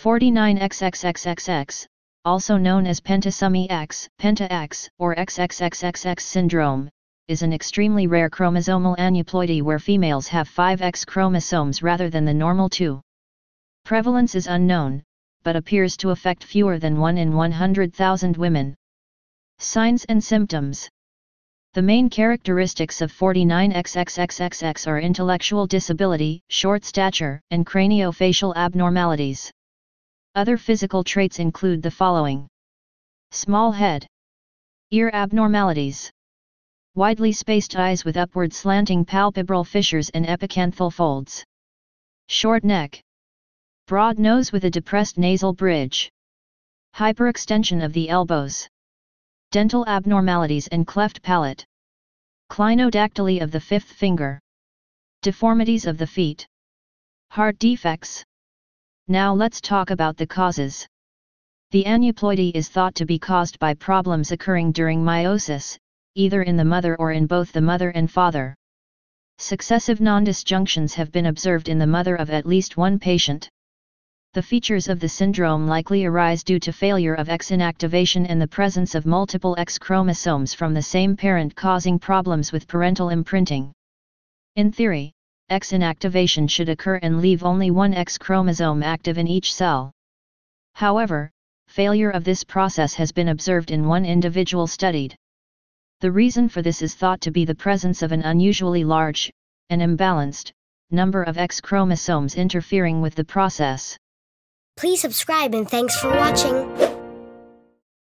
49XXXXX, also known as pentasomy X, penta X, or XXXXX syndrome, is an extremely rare chromosomal aneuploidy where females have 5 X chromosomes rather than the normal 2. Prevalence is unknown, but appears to affect fewer than 1 in 100,000 women. Signs and symptoms The main characteristics of 49XXXXX are intellectual disability, short stature, and craniofacial abnormalities. Other physical traits include the following. Small head. Ear abnormalities. Widely spaced eyes with upward slanting palpebral fissures and epicanthal folds. Short neck. Broad nose with a depressed nasal bridge. Hyperextension of the elbows. Dental abnormalities and cleft palate. Clinodactyly of the fifth finger. Deformities of the feet. Heart defects. Now let's talk about the causes. The aneuploidy is thought to be caused by problems occurring during meiosis, either in the mother or in both the mother and father. Successive non-disjunctions have been observed in the mother of at least one patient. The features of the syndrome likely arise due to failure of X inactivation and the presence of multiple X chromosomes from the same parent causing problems with parental imprinting. In theory, X inactivation should occur and leave only one X chromosome active in each cell. However, failure of this process has been observed in one individual studied. The reason for this is thought to be the presence of an unusually large, and imbalanced, number of X chromosomes interfering with the process. Please subscribe and thanks for watching.